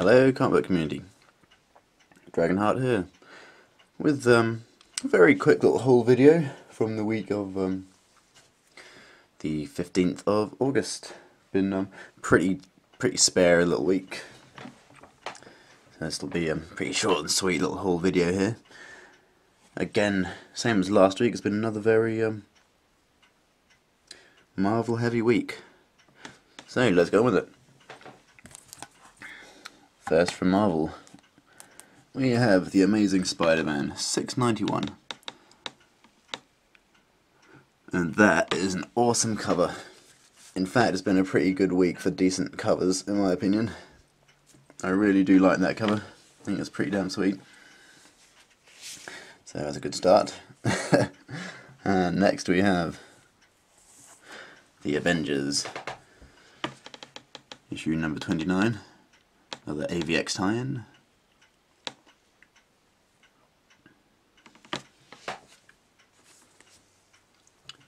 Hello comic book community, Dragonheart here, with um, a very quick little haul video from the week of um, the 15th of August. Been um, pretty pretty spare a little week, so this will be a pretty short and sweet little haul video here. Again, same as last week, it's been another very um, Marvel heavy week. So let's go with it. First from Marvel, we have The Amazing Spider-Man 691. And that is an awesome cover. In fact, it's been a pretty good week for decent covers, in my opinion. I really do like that cover. I think it's pretty damn sweet. So that's a good start. and next we have The Avengers, issue number 29. Another AVX tie-in.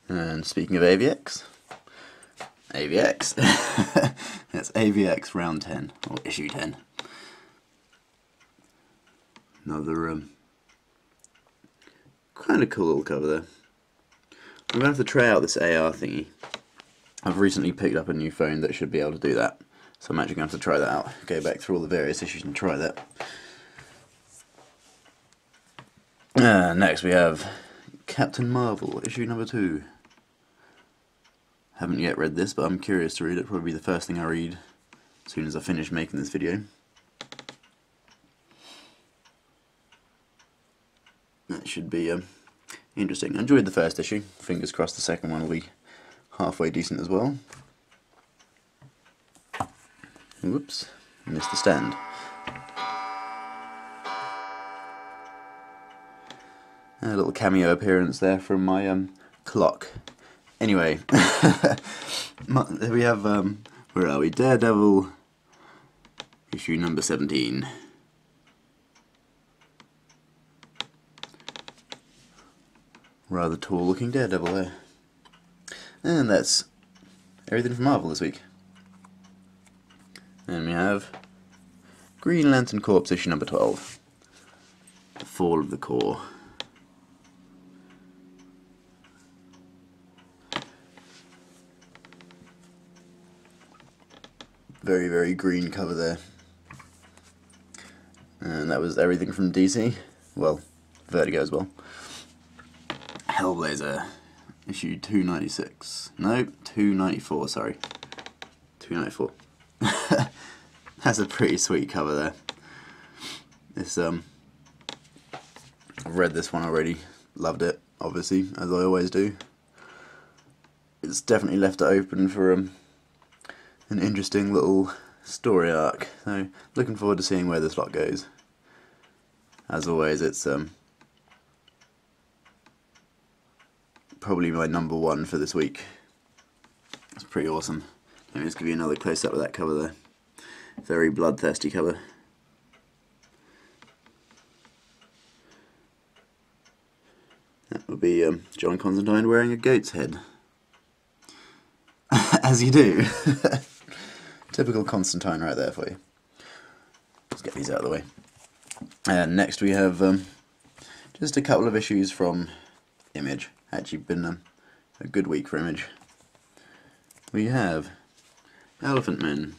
And speaking of AVX, AVX, that's AVX round 10, or issue 10. Another um, kind of cool little cover there. I'm going to have to try out this AR thingy. I've recently picked up a new phone that should be able to do that. So I'm actually going to have to try that out. Go back through all the various issues and try that. Uh, next we have Captain Marvel, issue number two. Haven't yet read this, but I'm curious to read it. Probably the first thing I read as soon as I finish making this video. That should be um, interesting. I enjoyed the first issue. Fingers crossed the second one will be halfway decent as well. Whoops, missed the stand. A little cameo appearance there from my um, clock. Anyway, we have, um, where are we? Daredevil, issue number 17. Rather tall looking Daredevil there. And that's everything from Marvel this week. And we have Green Lantern Corps issue number 12. The Fall of the Corps. Very, very green cover there. And that was everything from DC. Well, Vertigo as well. Hellblazer, issue 296. No, 294, sorry. 294. That's a pretty sweet cover there. This um I've read this one already, loved it, obviously, as I always do. It's definitely left it open for um, an interesting little story arc. So looking forward to seeing where this lot goes. As always it's um probably my number one for this week. It's pretty awesome. Let me just give you another close up of that cover there. Very bloodthirsty cover. That would be um, John Constantine wearing a goat's head. As you do. Typical Constantine right there for you. Let's get these out of the way. And next we have um, just a couple of issues from Image. Actually been um, a good week for Image. We have Elephantmen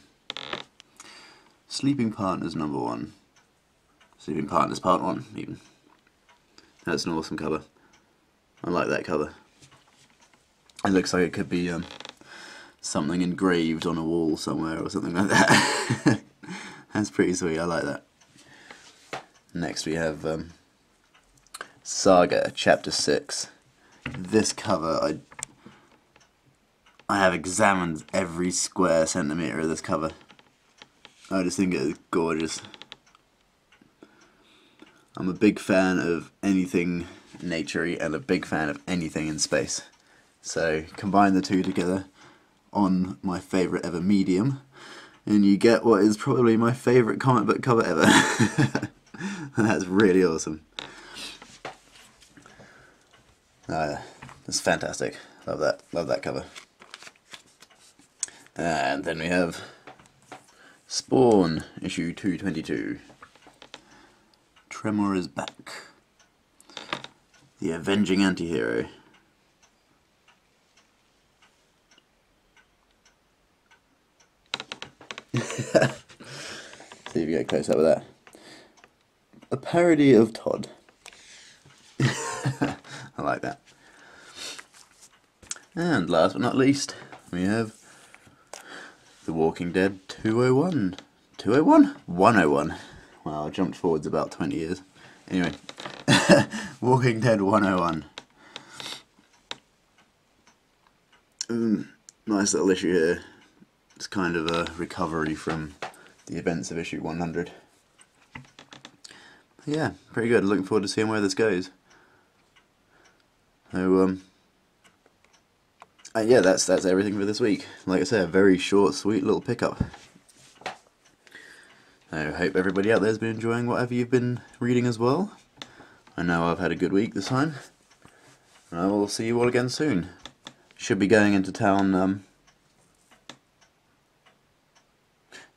Sleeping Partners number one. Sleeping Partners part one, even. That's an awesome cover. I like that cover. It looks like it could be um, something engraved on a wall somewhere or something like that. That's pretty sweet, I like that. Next we have um, Saga, Chapter 6. This cover, I I have examined every square centimetre of this cover. I just think it is gorgeous. I'm a big fan of anything naturey and a big fan of anything in space. So combine the two together on my favourite ever medium and you get what is probably my favourite comic book cover ever. that's really awesome. Uh, that's fantastic. Love that. Love that cover. And then we have Spawn, issue 222. Tremor is back. The avenging anti-hero. See if you get close up with that. A parody of Todd. I like that. And last but not least, we have The Walking Dead 201. 201? 101. Wow, I jumped forwards about 20 years. Anyway, Walking Dead 101. Mm, nice little issue here. It's kind of a recovery from the events of issue 100. Yeah, pretty good. Looking forward to seeing where this goes. So, um, uh, yeah, that's that's everything for this week. Like I said, a very short, sweet little pickup. I hope everybody out there has been enjoying whatever you've been reading as well. I know I've had a good week this time. And I will see you all again soon. Should be going into town. Um,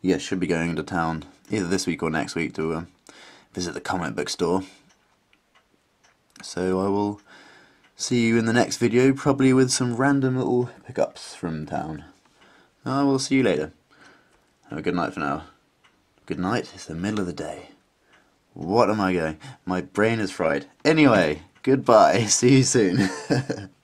yeah, should be going into town either this week or next week to um, visit the comic book store. So I will see you in the next video, probably with some random little pickups from town. I will see you later. Have a good night for now. Good night, it's the middle of the day. What am I going? My brain is fried. Anyway, goodbye, see you soon.